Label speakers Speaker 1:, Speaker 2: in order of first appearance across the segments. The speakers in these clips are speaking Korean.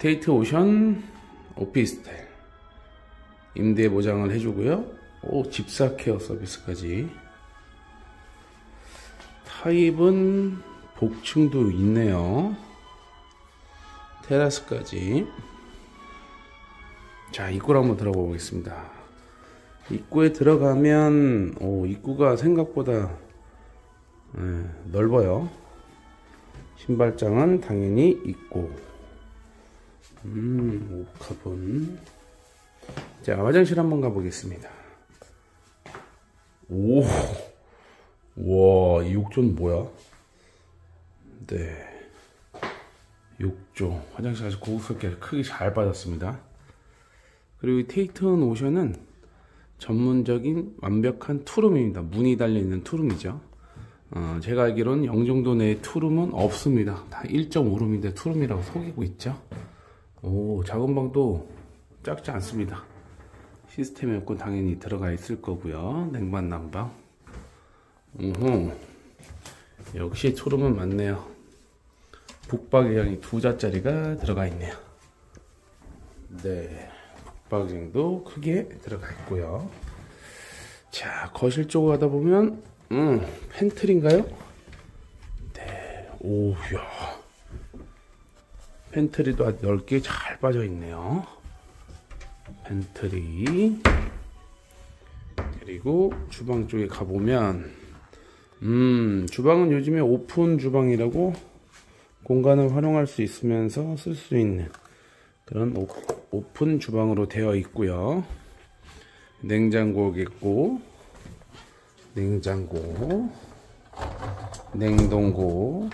Speaker 1: 테이트 오션 오피스텔 임대 보장을 해주고요. 오 집사 케어 서비스까지 타입은 복층도 있네요. 테라스까지 자 입구로 한번 들어가 보겠습니다. 입구에 들어가면 오 입구가 생각보다 네, 넓어요. 신발장은 당연히 있고 음 옥화분 자 화장실 한번 가보겠습니다. 오, 와, 이 욕조는 뭐야? 네, 욕조 화장실 아주 고급스럽게 크게 잘 받았습니다. 그리고 이 테이튼 오션은 전문적인 완벽한 투룸입니다. 문이 달려있는 투룸이죠. 어, 제가 알기로는 영종도 내에 투룸은 없습니다. 다 1.5룸인데 투룸이라고 속이고 있죠. 오, 작은 방도 작지 않습니다. 시스템 에어컨 당연히 들어가 있을 거고요. 냉방 난방. 우후. 역시 투룸은 맞네요. 붙박이장이 두 자짜리가 들어가 있네요. 네. 붙박이장도 크게 들어가 있고요. 자, 거실 쪽으로 가다 보면 음, 팬트리인가요? 네. 오우야. 팬트리도 아주 넓게 잘 빠져 있네요. 팬트리. 그리고 주방 쪽에 가보면 음 주방은 요즘에 오픈 주방이라고 공간을 활용할 수 있으면서 쓸 수 있는 그런 오, 오픈 주방으로 되어 있고요. 냉장고겠고 냉장고 냉동고.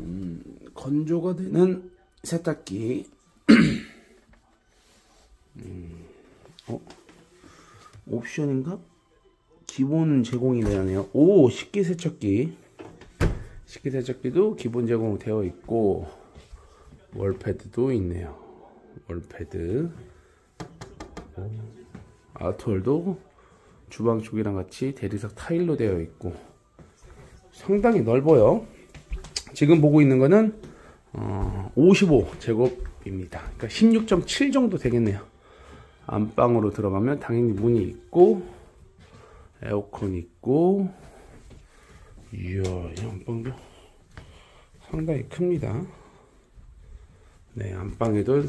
Speaker 1: 음, 건조가 되는 세탁기 어? 옵션인가? 기본 제공이 되네요. 오, 식기 세척기. 식기 세척기도 기본 제공 되어 있고, 월패드도 있네요. 월패드. 아트홀도 주방 쪽이랑 같이 대리석 타일로 되어 있고, 상당히 넓어요. 지금 보고 있는 거는, 어, 55제곱입니다. 그러니까 16.7 정도 되겠네요. 안방으로 들어가면 당연히 문이 있고 에어컨 있고 이야 이 안방도 상당히 큽니다 네 안방에도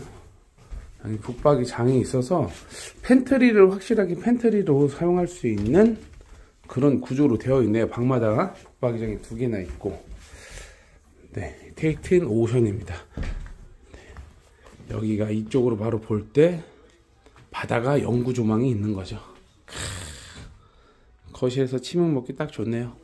Speaker 1: 당연히 붙박이 장이 있어서 팬트리를 확실하게 팬트리로 사용할 수 있는 그런 구조로 되어 있네요 방마다 붙박이 장이 두 개나 있고 네 테이튼 오션입니다 네, 여기가 이쪽으로 바로 볼 때 바다가 영구 조망이 있는 거죠. 거실에서 치맥 먹기 딱 좋네요.